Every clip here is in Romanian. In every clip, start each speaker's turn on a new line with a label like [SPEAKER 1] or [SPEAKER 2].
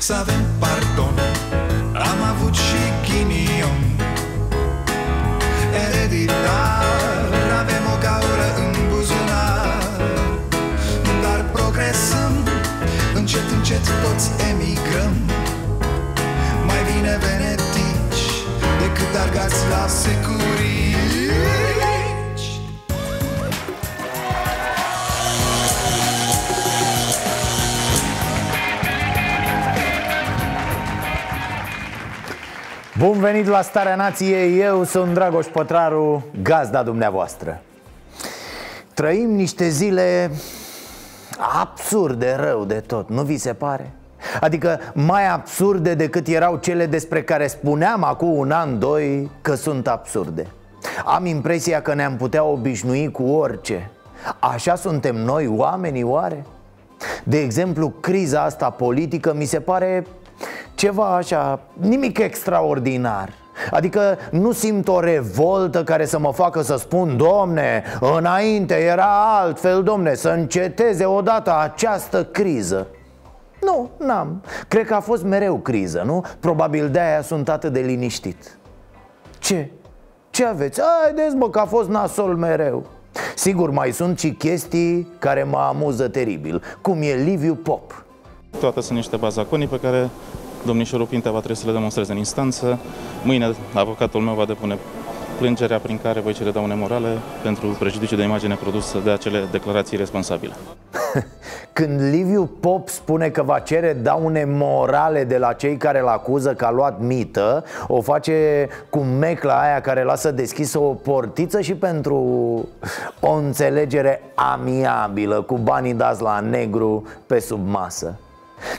[SPEAKER 1] Să avem pardon. Am avut și ghinion. Ereditar Avem o gaură în buzunar. Dar progresăm Încet, încet toți emigrăm. Mai bine venetici Decât argați la securici
[SPEAKER 2] Bun venit la Starea Nației, eu sunt Dragoș Pătraru, gazda dumneavoastră Trăim niște zile absurde rău de tot, nu vi se pare? Adică mai absurde decât erau cele despre care spuneam acum un an, doi, că sunt absurde Am impresia că ne-am putea obișnui cu orice Așa suntem noi, oamenii, oare? De exemplu, criza asta politică mi se pare ceva așa, nimic extraordinar Adică nu simt o revoltă care să mă facă să spun Domne, înainte era altfel, domne, să înceteze odată această criză Nu, n-am Cred că a fost mereu criză, nu? Probabil de-aia sunt atât de liniștit Ce? Ce aveți? Haideți mă că a fost nasol mereu Sigur, mai sunt și chestii care mă amuză teribil Cum e Liviu Pop
[SPEAKER 3] Toate sunt niște bazaconii pe care domnișorul Pintea va trebui să le demonstreze în instanță. Mâine avocatul meu va depune plângerea prin care voi cere daune morale pentru prejudiciu de imagine produsă de acele declarații responsabile.
[SPEAKER 2] Când Liviu Pop spune că va cere daune morale de la cei care îl acuză că a luat mită O face cu mecla aia care lasă deschisă o portiță și pentru o înțelegere amiabilă Cu banii dați la negru pe sub masă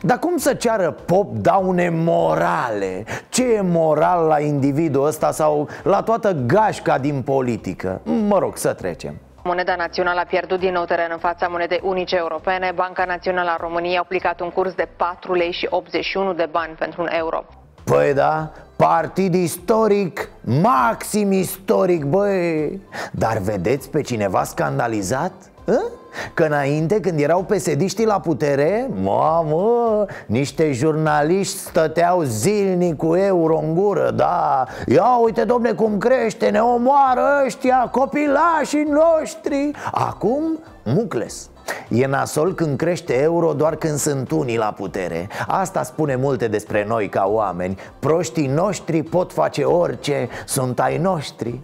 [SPEAKER 2] dar cum să ceară pop daune morale? Ce e moral la individul ăsta sau la toată gașca din politică? Mă rog, să trecem
[SPEAKER 4] Moneda națională a pierdut din nou teren în fața monedei unice europene. Banca Națională a României a aplicat un curs de 4 lei și 81 de bani pentru un euro.
[SPEAKER 2] Păi da, partid istoric, maxim istoric, băi Dar vedeți pe cineva scandalizat? Hă? Că înainte, când erau pesediștii la putere Mamă, niște jurnaliști stăteau zilnic cu euro în gură Da, ia uite domne cum crește, ne omoară ăștia, copilașii noștri. Acum, mucles. E nasol când crește euro doar când sunt unii la putere. Asta spune multe despre noi ca oameni. Proștii noștri pot face orice, sunt ai noștri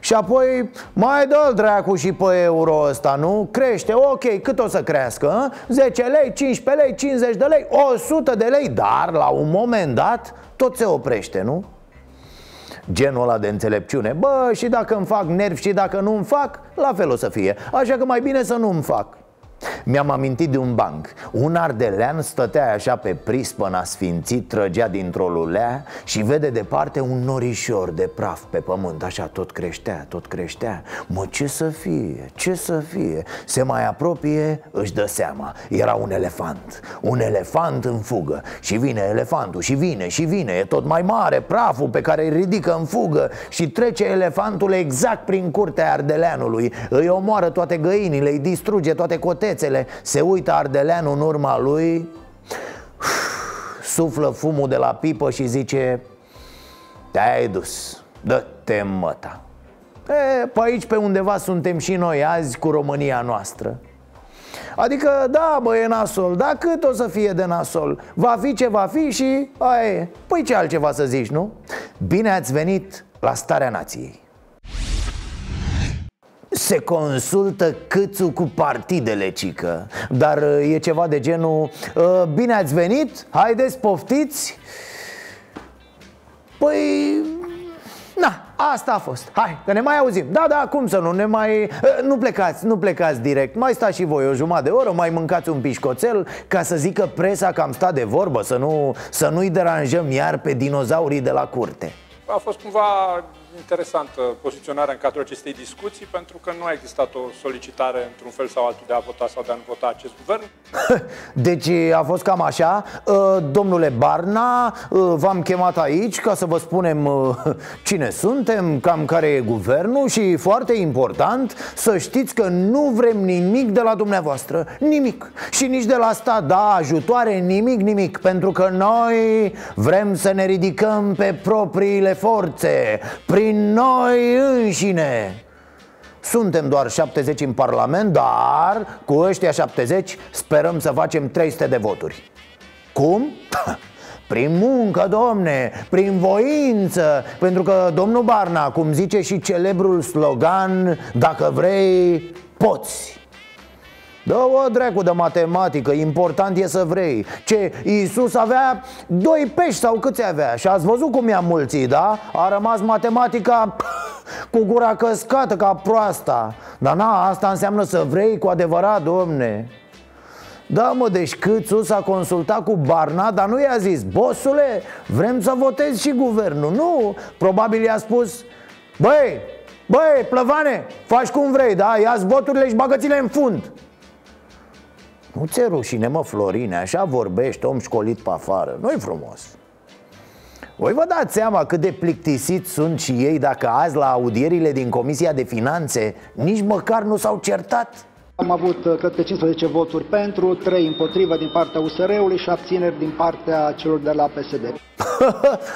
[SPEAKER 2] și apoi mai dă dracu și pe euro ăsta, nu? Crește, ok, cât o să crească? A? 10 lei, 15 lei, 50 de lei, 100 de lei Dar la un moment dat tot se oprește, nu? Genul ăla de înțelepciune Bă, și dacă îmi fac nervi și dacă nu îmi fac La fel o să fie Așa că mai bine să nu îmi fac mi-am amintit de un banc. Un ardelean stătea așa pe prispă asfințit Trăgea dintr-o lulea Și vede departe un norișor de praf pe pământ. Așa tot creștea, tot creștea. Mă, ce să fie, ce să fie? Se mai apropie, își dă seama. Era un elefant. Un elefant în fugă. Și vine elefantul și vine și vine. E tot mai mare praful pe care îi ridică în fugă Și trece elefantul exact prin curtea ardeleanului. Îi omoară toate găinile, îi distruge toate cotele spețele Se uită Ardeleanu în urma lui Suflă fumul de la pipă și zice Te-ai dus, dă-te măta e, Pe aici pe undeva suntem și noi azi cu România noastră Adică, da, bă, e nasol, dar cât o să fie de nasol? Va fi ce va fi și aia e Păi ce altceva să zici, nu? Bine ați venit la Starea Nației se consultă câțu cu partidele, cică. Dar uh, e ceva de genul uh, Bine ați venit, haideți, poftiți. Păi... Na, asta a fost. Hai, că ne mai auzim. Da, da, cum să nu, ne mai... Uh, nu plecați, nu plecați direct. Mai stați și voi o jumătate de oră Mai mâncați un pișcoțel Ca să zică presa că am stat de vorbă Să, nu, să nu-i deranjăm iar pe dinozaurii de la curte.
[SPEAKER 5] A fost cumva interesantă poziționarea în cadrul acestei discuții, pentru că nu a existat o solicitare într-un fel sau altul de a vota sau de a nu vota acest guvern.
[SPEAKER 2] Deci a fost cam așa. Uh, Domnule Barna, uh, v-am chemat aici ca să vă spunem uh, cine suntem, cam care e guvernul și foarte important să știți că nu vrem nimic de la dumneavoastră, nimic. Și nici de la stat, da, ajutoare, nimic, nimic. Pentru că noi vrem să ne ridicăm pe propriile forțe, prin noi înșine. Suntem doar 70 în Parlament, dar cu ăștia 70 sperăm să facem 300 de voturi. Cum? Prin muncă, domne, prin voință Pentru că domnul Barna, cum zice și celebrul slogan Dacă vrei, poți Dă-o dracu de matematică, important e să vrei. Ce, Iisus avea doi pești sau câți avea? Și ați văzut cum i-a mulțit, da? A rămas matematica cu gura căscată ca proasta. Dar na, asta înseamnă să vrei cu adevărat, domne. Da, mă, deci Câțu s-a consultat cu Barna, dar nu i-a zis Bosule, vrem să votezi și guvernul. Nu, probabil i-a spus Băi, băi, plăvane, faci cum vrei, da? Ia-ți voturile și bagă-ți-le în fund Nu ți-e rușine, mă, Florine, așa vorbești, om școlit pe afară Nu-i frumos voi vă dați seama cât de plictisiți sunt și ei dacă azi la audierile din Comisia de Finanțe nici măcar nu s-au certat?
[SPEAKER 6] Am avut, uh, cred că, 15 voturi pentru, 3 împotrivă din partea USR-ului și abțineri din partea celor de la PSD.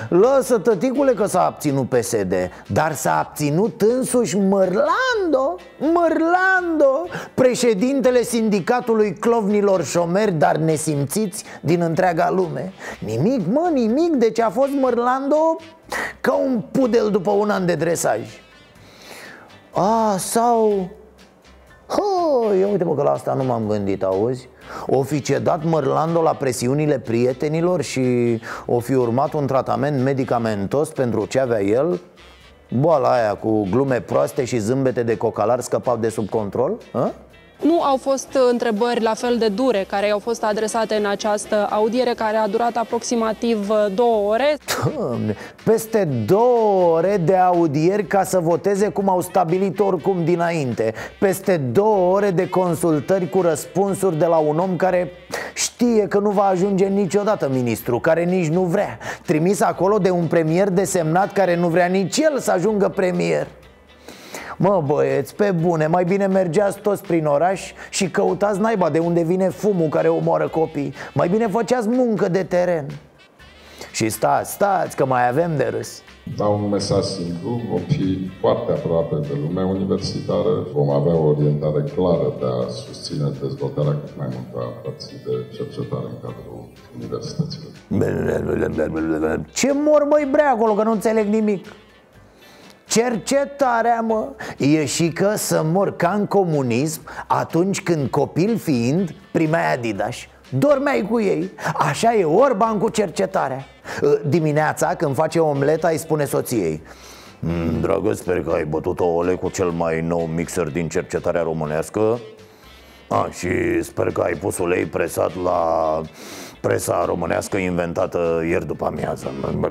[SPEAKER 2] Lăsă, tăticule, că s-a abținut PSD Dar s-a abținut însuși Mărlando Mărlando Președintele sindicatului clovnilor șomeri Dar nesimțiți din întreaga lume Nimic, mă, nimic Deci a fost Mărlando ca un pudel după un an de dresaj A, sau Hă, ia uite mă că la asta nu m-am gândit, auzi? O fi cedat Mărlando la presiunile prietenilor și o fi urmat un tratament medicamentos pentru ce avea el? Boala aia cu glume proaste și zâmbete de cocalar scăpat de sub control? Hă?
[SPEAKER 7] Nu au fost uh, întrebări la fel de dure care au fost adresate în această audiere, care a durat aproximativ uh, două ore.
[SPEAKER 2] Doamne, peste două ore de audieri ca să voteze cum au stabilit oricum dinainte. Peste două ore de consultări cu răspunsuri de la un om care știe că nu va ajunge niciodată ministru Care nici nu vrea. Trimis acolo de un premier desemnat care nu vrea nici el să ajungă premier Mă băieți, pe bune, mai bine mergeați toți prin oraș și căutați naiba de unde vine fumul care omoară copii Mai bine făceați muncă de teren. Și stați, stați, că mai avem de râs.
[SPEAKER 8] Dau un mesaj simplu, vom fi foarte aproape de lumea universitară, vom avea o orientare clară de a susține dezvoltarea cât mai multă a părții de cercetare în cadrul universităților.
[SPEAKER 2] Ce mor măi bre acolo, că nu înțeleg nimic Cercetarea, mă E și că să mor ca în comunism Atunci când copil fiind primeai Adidas. Dormeai cu ei. Așa e Orban cu cercetarea. Ă, Dimineața când face omleta îi spune soției mm, Dragă, sper că ai bătut ouăle cu cel mai nou mixer din cercetarea românească. A, și sper că ai pus ulei presat la presa românească inventată ieri după amiază. Mă,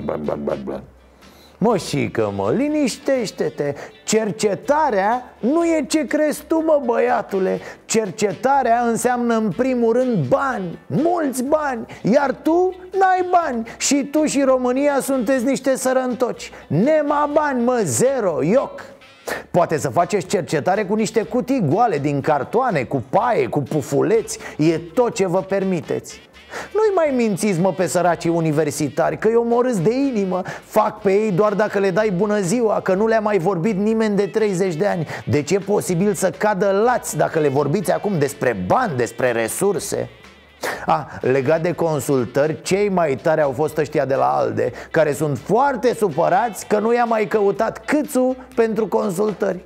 [SPEAKER 2] că mă, liniștește-te. Cercetarea nu e ce crezi tu, mă, băiatule. Cercetarea înseamnă în primul rând bani, mulți bani Iar tu n-ai bani. Și tu și România sunteți niște sărăntoci. Nema bani, mă, zero, ioc. Poate să faceți cercetare cu niște cutii goale din cartoane, cu paie, cu pufuleți. E tot ce vă permiteți nu-i mai mințiți, mă, pe săracii universitari Că eu omorâți de inimă. Fac pe ei doar dacă le dai bună ziua Că nu le-a mai vorbit nimeni de 30 de ani. Deci e posibil să cadă lați Dacă le vorbiți acum despre bani, despre resurse? A, legat de consultări, cei mai tari au fost ăștia de la ALDE Care sunt foarte supărați că nu i-a mai căutat câțu pentru consultări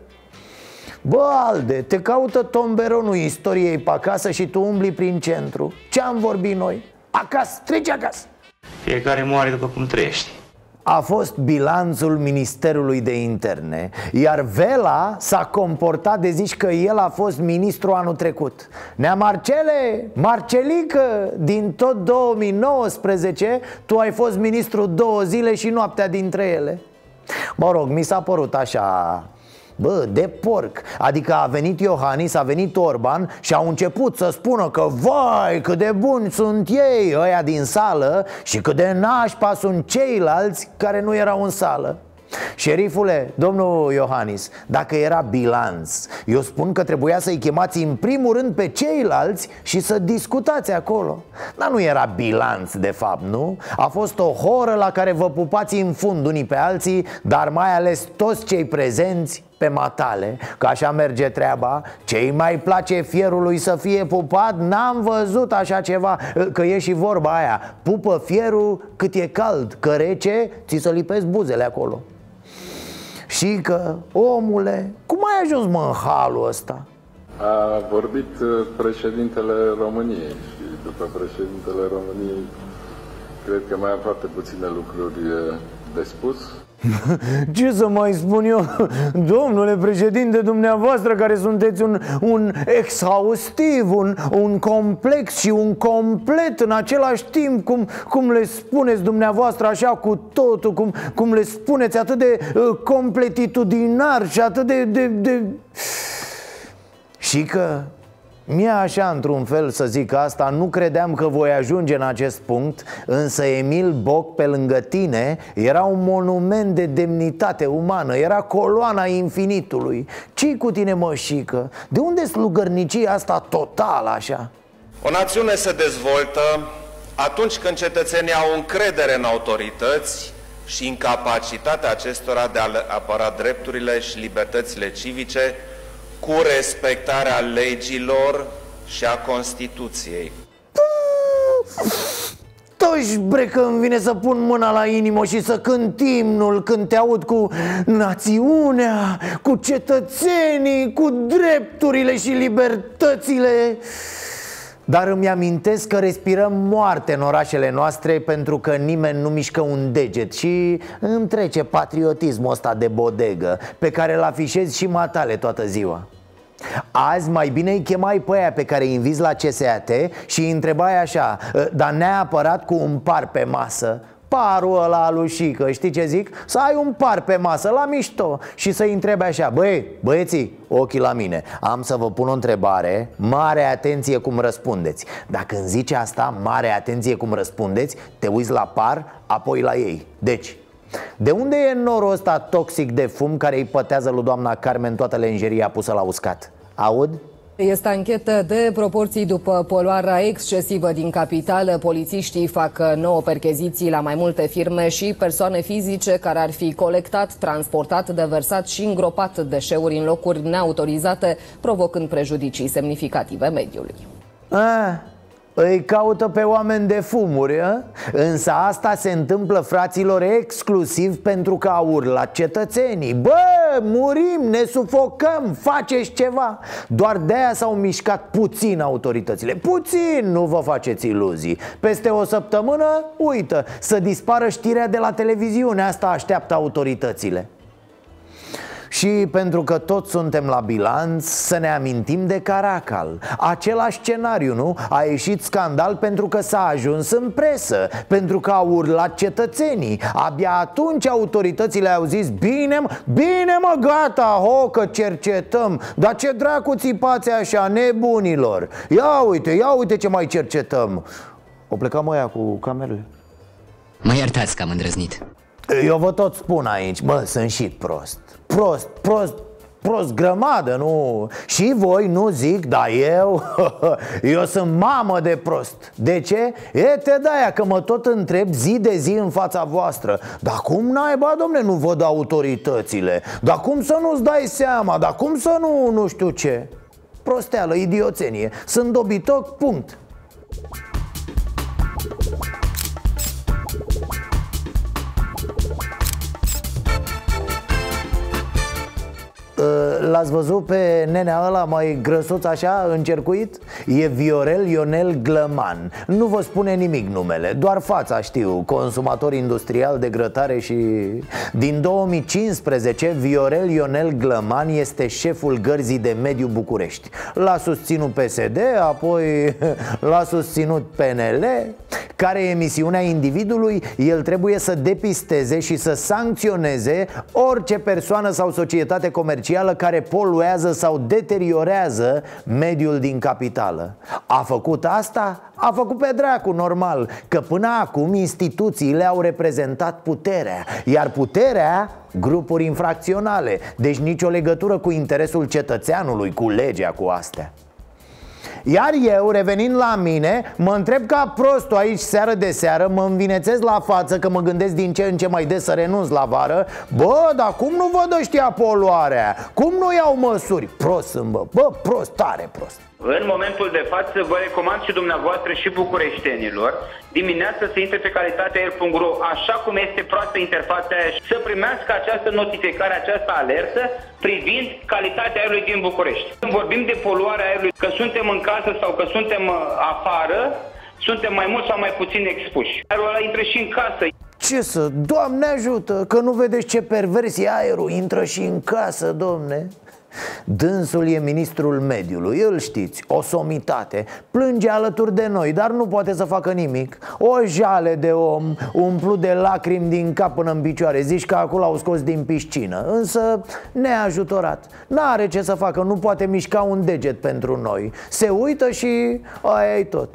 [SPEAKER 2] Bă, Alde, te caută tomberonul istoriei pe acasă și tu umbli prin centru. Ce am vorbit noi? Acasă, treci acasă.
[SPEAKER 9] Fiecare moare după cum trăiești
[SPEAKER 2] a fost bilanțul Ministerului de Interne Iar Vela s-a comportat de zici că el a fost ministru anul trecut. Nea Marcele, Marcelică, din tot 2019 Tu ai fost ministru două zile și noaptea dintre ele. Mă rog, mi s-a părut așa Bă, de porc. Adică a venit Iohannis, a venit Orban Și au început să spună că Vai, cât de buni sunt ei, ăia din sală Și cât de nașpa sunt ceilalți care nu erau în sală. Șerifule, domnul Iohannis, dacă era bilanț Eu spun că trebuia să-i chemați în primul rând pe ceilalți și să discutați acolo. Dar nu era bilanț de fapt, nu? A fost o horă la care vă pupați în fund unii pe alții Dar mai ales toți cei prezenți pe matale Că așa merge treaba Ce-i mai place fierului să fie pupat N-am văzut așa ceva Că e și vorba aia Pupă fierul cât e cald Că rece ți să lipesc buzele acolo și că, omule, cum ai ajuns mă în halul ăsta?
[SPEAKER 8] A vorbit uh, președintele României și după președintele României cred că mai am foarte puține lucruri uh, de spus.
[SPEAKER 2] Ce să mai spun eu, domnule președinte, dumneavoastră care sunteți un, un exhaustiv, un, un complex și un complet în același timp cum, cum le spuneți dumneavoastră așa cu totul, cum, cum le spuneți atât de uh, completitudinar și atât de, de, de... Și că Mie așa, într-un fel, să zic asta, nu credeam că voi ajunge în acest punct Însă Emil Boc, pe lângă tine, era un monument de demnitate umană Era coloana infinitului ce cu tine, mășică? De unde slugărnicia asta total așa?
[SPEAKER 10] O națiune se dezvoltă atunci când cetățenii au încredere în autorități și în capacitatea acestora de a apăra drepturile și libertățile civice cu respectarea legilor și a Constituției.
[SPEAKER 2] Toși bre că îmi vine să pun mâna la inimă și să cânt imnul când te aud cu națiunea, cu cetățenii, cu drepturile și libertățile dar îmi amintesc că respirăm moarte în orașele noastre pentru că nimeni nu mișcă un deget Și îmi trece patriotismul ăsta de bodegă Pe care îl afișez și matale toată ziua Azi mai bine îi chemai pe aia pe care îi invizi la CSAT și îi întrebai așa ă, Dar neapărat cu un par pe masă? Parul ăla alușică, știi ce zic? Să ai un par pe masă, la mișto. Și să-i întrebi așa Băi, băieții, ochii la mine. Am să vă pun o întrebare Mare atenție cum răspundeți. Dacă îmi zice asta, mare atenție cum răspundeți Te uiți la par, apoi la ei. Deci, de unde e norul ăsta toxic de fum care îi pătează lui doamna Carmen toată lenjeria pusă la uscat? Aud?
[SPEAKER 11] Este anchetă de proporții după poluarea excesivă din capitală. Polițiștii fac nouă percheziții la mai multe firme și persoane fizice care ar fi colectat, transportat, deversat și îngropat deșeuri în locuri neautorizate, provocând prejudicii semnificative mediului.
[SPEAKER 2] A, îi caută pe oameni de fumuri, a? Însă asta se întâmplă fraților exclusiv pentru că au urlat cetățenii. Bă, murim, ne sufocăm, faceți ceva. Doar de-aia s-au mișcat puțin autoritățile. Puțin, nu vă faceți iluzii. Peste o săptămână, uită, să dispară știrea de la televiziune. Asta așteaptă autoritățile și pentru că toți suntem la bilanț, să ne amintim de Caracal. Același scenariu, nu? A ieșit scandal pentru că s-a ajuns în presă Pentru că au urlat cetățenii. Abia atunci autoritățile au zis Bine, bine mă, gata, ho, că cercetăm. Dar ce dracu țipați așa, nebunilor? Ia uite, ia uite ce mai cercetăm. O plecam ăia cu camerele.
[SPEAKER 12] Mă iertați că am îndrăznit
[SPEAKER 2] Eu vă tot spun aici, bă, sunt și prost prost, prost, prost grămadă, nu? Și voi nu zic, dar eu, eu sunt mamă de prost De ce? E te daia că mă tot întreb zi de zi în fața voastră Dar cum naiba, domne, nu văd autoritățile? Dar cum să nu-ți dai seama? Dar cum să nu, nu știu ce? Prosteală, idioțenie, sunt dobitoc, punct l-ați văzut pe nenea ăla mai grăsuț așa, încercuit? E Viorel Ionel Glăman. Nu vă spune nimic numele, doar fața știu. Consumator industrial de grătare și... Din 2015, Viorel Ionel Glăman este șeful gărzii de mediu București. L-a susținut PSD, apoi l-a susținut PNL Care e misiunea individului? El trebuie să depisteze și să sancționeze orice persoană sau societate comercială care poluează sau deteriorează mediul din capitală A făcut asta? A făcut pe dracu, normal Că până acum instituțiile au reprezentat puterea Iar puterea grupuri infracționale Deci nicio legătură cu interesul cetățeanului, cu legea, cu astea iar eu, revenind la mine, mă întreb ca prostul aici seară de seară Mă învinețez la față că mă gândesc din ce în ce mai des să renunț la vară Bă, dar cum nu văd ăștia poluarea? Cum nu iau măsuri? Prost sunt, bă, bă, prost, tare prost
[SPEAKER 13] în momentul de față vă recomand și dumneavoastră și bucureștenilor dimineața să intre pe calitatea.ro așa cum este proastă interfața aia să primească această notificare, această alertă privind calitatea aerului din București. Când vorbim de poluarea aerului, că suntem în casă sau că suntem uh, afară, suntem mai mult sau mai puțin expuși. Aerul ăla intră și în casă.
[SPEAKER 2] Ce să, Doamne ajută, că nu vedeți ce perversie aerul intră și în casă, domne Dânsul e ministrul mediului, îl știți, o somitate. Plânge alături de noi, dar nu poate să facă nimic. O jale de om, umplut de lacrimi din cap până în picioare. Zici că acolo au scos din piscină Însă neajutorat. N-are ce să facă, nu poate mișca un deget pentru noi. Se uită și aia e tot.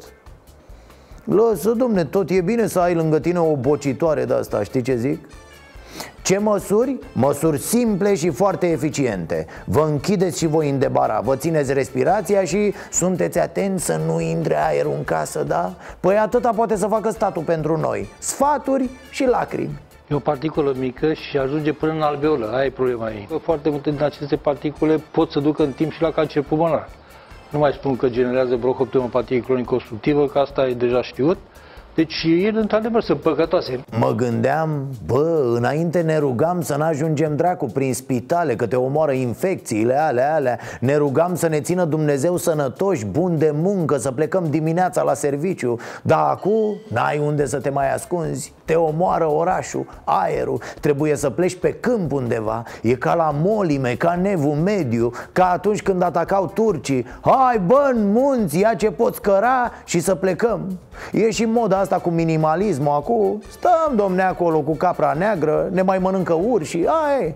[SPEAKER 2] Lăsă, domne, tot e bine să ai lângă tine o bocitoare de asta, știi ce zic? Ce măsuri? Măsuri simple și foarte eficiente. Vă închideți și voi îndebara Vă țineți respirația și sunteți atenți să nu intre aerul în casă, da? Păi atâta poate să facă statul pentru noi. Sfaturi și lacrimi.
[SPEAKER 14] E o particulă mică și ajunge până în alveolă, aia e problema ei. Foarte multe din aceste particule pot să ducă în timp și la cancer pulmonar. Nu mai spun că generează bronhopteumopatie cronic constructivă, că asta e deja știut deci el într-adevăr sunt păcătoase.
[SPEAKER 2] Mă gândeam, bă, înainte ne rugam să nu ajungem dracu prin spitale Că te omoară infecțiile alea, alea. Ne rugam să ne țină Dumnezeu sănătoși, buni de muncă Să plecăm dimineața la serviciu. Dar acum n-ai unde să te mai ascunzi Te omoară orașul, aerul Trebuie să pleci pe câmp undeva. E ca la Molime, ca Nevu Mediu Ca atunci când atacau turcii. Hai bă, în munți, ia ce poți căra și să plecăm. E și moda asta cu minimalismul acum. Stăm, domne, acolo cu capra neagră Ne mai mănâncă urși. Ai.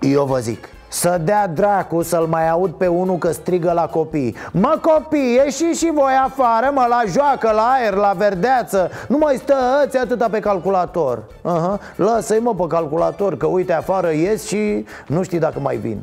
[SPEAKER 2] Eu vă zic să dea dracu să-l mai aud pe unul că strigă la copii. Mă copii, ieși și voi afară, mă, la joacă, la aer, la verdeață. Nu mai stă ăți atâta pe calculator. Uh-huh. Lasă-i mă pe calculator, că uite afară ies și nu știi dacă mai vin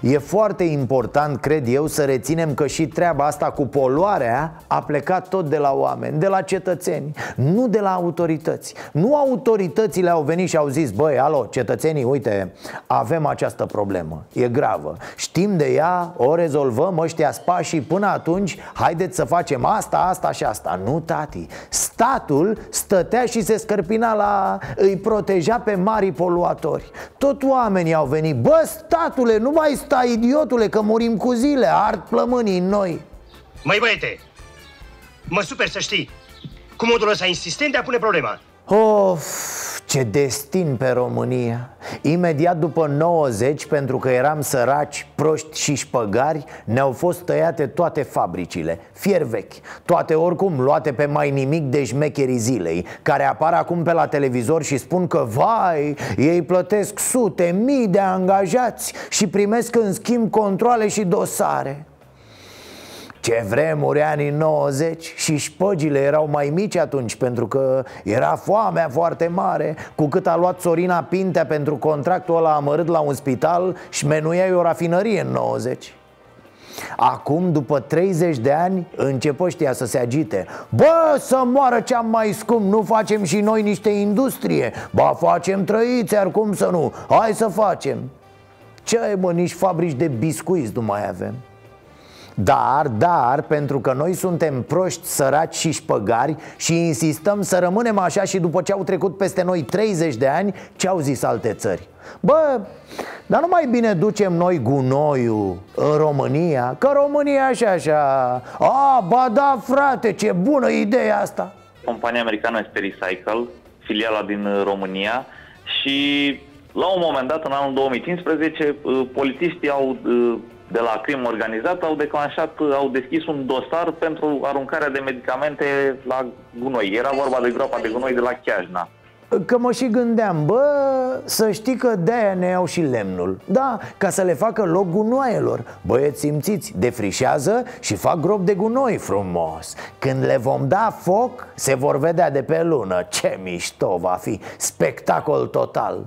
[SPEAKER 2] E foarte important, cred eu, să reținem că și treaba asta cu poluarea a plecat tot de la oameni, de la cetățeni, nu de la autorități. Nu autoritățile au venit și au zis, băi, alo, cetățenii, uite, avem această problemă, e gravă. Știm de ea, o rezolvăm, ăștia spa și până atunci haideți să facem asta, asta și asta. Nu, tati. Statul stătea și se scărpina la... îi proteja pe mari poluatori. Tot oamenii au venit, bă, statule, nu mai sta, idiotule, că murim cu zile, ard plămânii în noi.
[SPEAKER 15] Măi băiete, mă super să știi Cu modul ăsta insistent de a pune problema.
[SPEAKER 2] Of, ce destin pe România. Imediat după 90, pentru că eram săraci, proști și șpăgari Ne-au fost tăiate toate fabricile, fier vechi Toate oricum luate pe mai nimic de șmecherii zilei Care apar acum pe la televizor și spun că Vai, ei plătesc sute, mii de angajați Și primesc în schimb controle și dosare ce vremuri anii 90 și șpăgile erau mai mici atunci Pentru că era foamea foarte mare. Cu cât a luat Sorina Pintea pentru contractul ăla amărât la un spital Șmenuiai o rafinărie în 90 Acum, după 30 de ani, încep ăștia să se agite. Bă, să moară ce am mai scump, nu facem și noi niște industrie. Ba, facem trăiți, ar cum să nu, hai să facem. Ce ai, mă, nici fabrici de biscuiți nu mai avem dar, dar, pentru că noi suntem proști, săraci și șpăgari Și insistăm să rămânem așa și după ce au trecut peste noi 30 de ani Ce au zis alte țări? Bă, dar nu mai bine ducem noi gunoiul în România? Că România așa, așa A, ba da, frate, ce bună idee asta
[SPEAKER 16] Compania americană este Recycle, filiala din România Și la un moment dat, în anul 2015, polițiștii au de la crimă organizată au declanșat, au deschis un dosar pentru aruncarea de medicamente la gunoi. Era vorba de groapa de gunoi de la Chiajna.
[SPEAKER 2] Că mă și gândeam, bă, să știi că de-aia ne iau și lemnul. Da, ca să le facă loc gunoaielor. Băieți simțiți, defrișează și fac grop de gunoi frumos. Când le vom da foc, se vor vedea de pe lună. Ce mișto va fi, spectacol total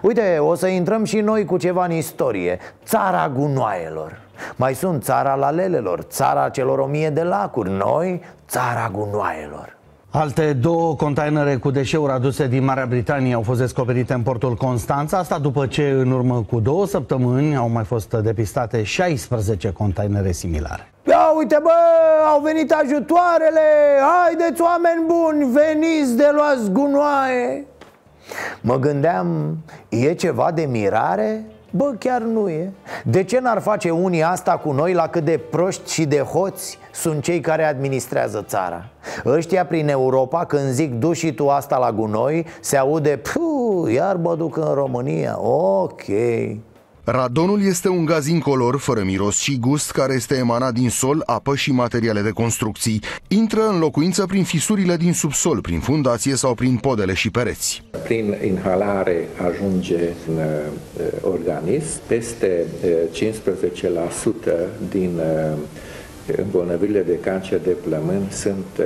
[SPEAKER 2] Uite, o să intrăm și noi cu ceva în istorie. Țara gunoaielor. Mai sunt țara lalelelor, țara celor o mie de lacuri Noi, țara gunoaielor.
[SPEAKER 17] Alte două containere cu deșeuri aduse din Marea Britanie au fost descoperite în portul Constanța Asta după ce în urmă cu două săptămâni au mai fost depistate 16 containere similare.
[SPEAKER 2] Ia uite bă, au venit ajutoarele! Haideți oameni buni, veniți de luați gunoaie Mă gândeam, e ceva de mirare? Bă, chiar nu e De ce n-ar face unii asta cu noi la cât de proști și de hoți sunt cei care administrează țara? Ăștia prin Europa, când zic du și tu asta la gunoi Se aude, puh, iar mă duc în România, ok
[SPEAKER 18] Radonul este un gaz incolor, fără miros și gust, care este emanat din sol, apă și materiale de construcții. Intră în locuință prin fisurile din subsol, prin fundație sau prin podele și pereți.
[SPEAKER 19] Prin inhalare ajunge în uh, organism. Peste uh, 15% din uh, îmbolnăvirile de cancer de plămân sunt uh,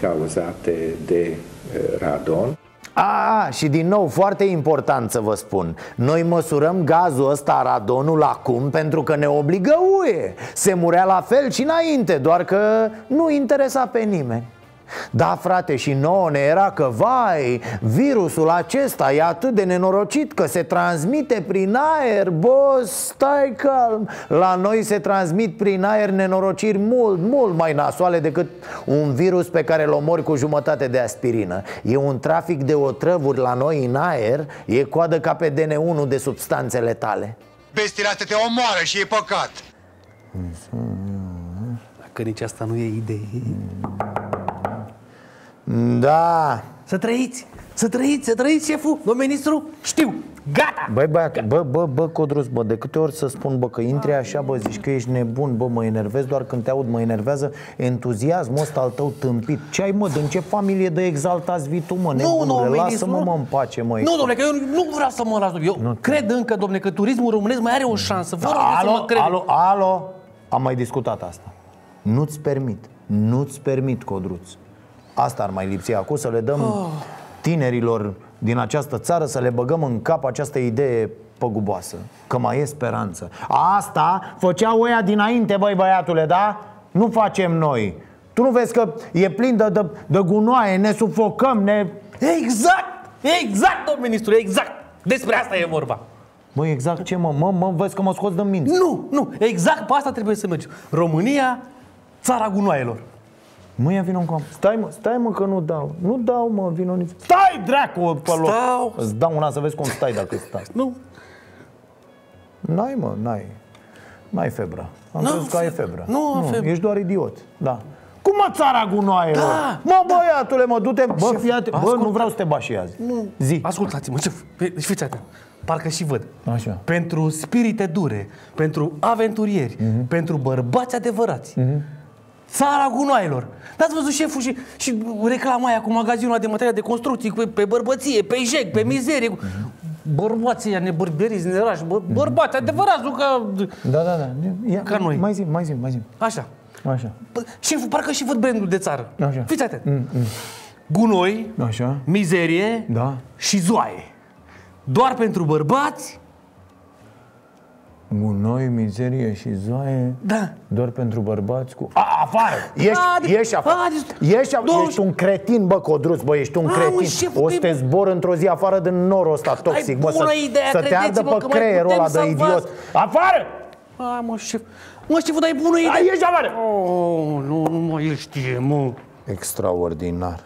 [SPEAKER 19] cauzate de uh, radon.
[SPEAKER 2] A, și din nou, foarte important să vă spun. Noi măsurăm gazul ăsta, radonul, acum Pentru că ne obligă UE. Se murea la fel și înainte Doar că nu interesa pe nimeni da, frate, și nouă ne era că, vai, virusul acesta e atât de nenorocit că se transmite prin aer. Boss, stai calm. La noi se transmit prin aer nenorociri mult, mult mai nasoale decât un virus pe care îl omori cu jumătate de aspirină. E un trafic de otrăvuri la noi în aer E coadă ca pe DN1 de substanțe letale
[SPEAKER 20] Bestiile astea te omoară și e păcat.
[SPEAKER 21] Dacă nici asta nu e idee
[SPEAKER 2] Da.
[SPEAKER 21] Să trăiți, să trăiți, să trăiți, șeful, domnul ministru. Știu, gata.
[SPEAKER 2] Băi băiat, bă, bă, bă, Codrus, bă, de câte ori să spun, bă, că intri așa, bă, zici că ești nebun, bă, mă enervez doar când te aud, mă enervează entuziasmul ăsta al tău tâmpit. Ce ai, mă, din ce familie de exaltați vii tu, mă, nebunule, lasă-mă, mă, în pace, mă
[SPEAKER 21] Nu, domnule, că eu nu vreau să mă las Eu nu. cred încă, domnule, că turismul românesc mai are o șansă. Vă rog
[SPEAKER 2] alo,
[SPEAKER 21] să mă cred
[SPEAKER 2] alo, alo, am mai discutat asta. Nu-ți permit, nu-ți permit, Codruț Asta ar mai lipsi acum, să le dăm oh. tinerilor din această țară Să le băgăm în cap această idee păguboasă Că mai e speranță. Asta făceau ăia dinainte, băi băiatule, da? Nu facem noi. Tu nu vezi că e plin de, de, de gunoaie, ne sufocăm, ne...
[SPEAKER 21] Exact, exact, domn ministru, exact! Despre asta e vorba.
[SPEAKER 2] Mă, exact ce mă, mă, mă vezi că mă scoți de minți
[SPEAKER 21] Nu, nu, exact pe asta trebuie să mergem România, țara gunoaielor
[SPEAKER 2] Mă, ia vină un Stai mă, stai mă că nu dau. Nu dau mă, vină nici Stai dracu pe loc.
[SPEAKER 21] Stau.
[SPEAKER 2] Îți dau una să vezi cum stai dacă stai
[SPEAKER 21] Nu.
[SPEAKER 2] N-ai mă, n-ai. N-ai febră. Am
[SPEAKER 21] N-am
[SPEAKER 2] crezut că ai
[SPEAKER 21] febră.
[SPEAKER 2] febră.
[SPEAKER 21] Nu am febră.
[SPEAKER 2] Ești doar idiot. Da. Cum mă țara gunoaielor?
[SPEAKER 21] Da.
[SPEAKER 2] Mă băiatule, mă, du-te Bă,
[SPEAKER 21] Șef,
[SPEAKER 2] fii atent. Bă,
[SPEAKER 21] ascult.
[SPEAKER 2] nu vreau să te bași azi.
[SPEAKER 21] Nu.
[SPEAKER 2] Zi.
[SPEAKER 21] Ascultați-mă, șef, deci fiți atent. Parcă și văd.
[SPEAKER 2] Așa.
[SPEAKER 21] Pentru spirite dure Pentru aventurieri
[SPEAKER 2] Mhm.
[SPEAKER 21] Pentru bărbați adevărați Țara gunoaielor. N-ați văzut șeful și, și reclama aia cu magazinul ăla de materiale de construcții pe, pe bărbăție, pe jec, pe mizerie cu... Bărbații ăia nebărberiți, nerași, bă, bărbați adevărați, nu ca...
[SPEAKER 2] Da, da, da. Ia,
[SPEAKER 21] Ca noi.
[SPEAKER 2] Mai zi, mai zi, mai zi.
[SPEAKER 21] Așa.
[SPEAKER 2] Așa.
[SPEAKER 21] Bă, Șeful, parcă și văd brandul de țară.
[SPEAKER 2] Așa.
[SPEAKER 21] Fiți atent.
[SPEAKER 2] Mm, mm.
[SPEAKER 21] Gunoi,
[SPEAKER 2] Așa.
[SPEAKER 21] mizerie
[SPEAKER 2] Da.
[SPEAKER 21] și zoaie. Doar pentru bărbați
[SPEAKER 2] Gunoi, mizerie și zoaie
[SPEAKER 21] Da
[SPEAKER 2] Doar pentru bărbați cu... A, afară! Ești,
[SPEAKER 21] A, de-
[SPEAKER 2] ești afară!
[SPEAKER 21] a, de-
[SPEAKER 2] Ești, a,
[SPEAKER 21] Două-
[SPEAKER 2] ești un cretin, bă, Codruț, bă, ești un
[SPEAKER 21] A, mă,
[SPEAKER 2] cretin
[SPEAKER 21] șeful,
[SPEAKER 2] O să te
[SPEAKER 21] e-
[SPEAKER 2] zbor într-o zi afară din norul ăsta toxic, bă,
[SPEAKER 21] bună
[SPEAKER 2] să,
[SPEAKER 21] ideea,
[SPEAKER 2] să te ardă
[SPEAKER 21] credeți-mă
[SPEAKER 2] pe
[SPEAKER 21] că mai
[SPEAKER 2] creierul
[SPEAKER 21] putem
[SPEAKER 2] ăla de
[SPEAKER 21] salvați.
[SPEAKER 2] idiot Afară!
[SPEAKER 21] A, mă, șef Mă, șeful, dar e bună idee
[SPEAKER 2] ieși afară!
[SPEAKER 21] Oh, nu, nu, mă, el știe, mă
[SPEAKER 2] Extraordinar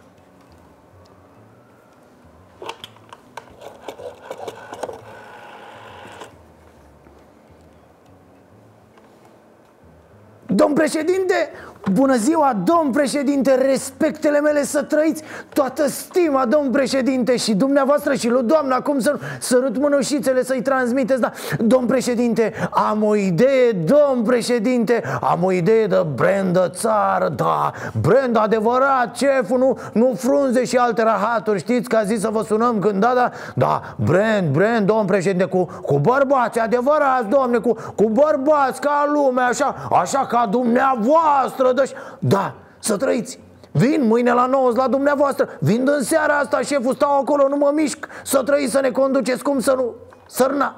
[SPEAKER 2] Domn președinte, Bună ziua, domn președinte, respectele mele să trăiți Toată stima, domn președinte Și dumneavoastră și lui doamna Cum să sărut mânușițele să-i transmiteți da. Domn președinte, am o idee, domn președinte Am o idee de brand de țară Da, brand adevărat, șeful Nu, nu frunze și alte rahaturi Știți că a zis să vă sunăm când da, da Da, brand, brand, domn președinte Cu, cu bărbați adevărați, domne Cu, cu bărbați ca lumea, așa Așa ca dumneavoastră dăși Da, să trăiți. Vin mâine la 9 la dumneavoastră. Vin în seara asta, șeful, stau acolo, nu mă mișc. Să trăiți, să ne conduceți, cum să nu? Sărna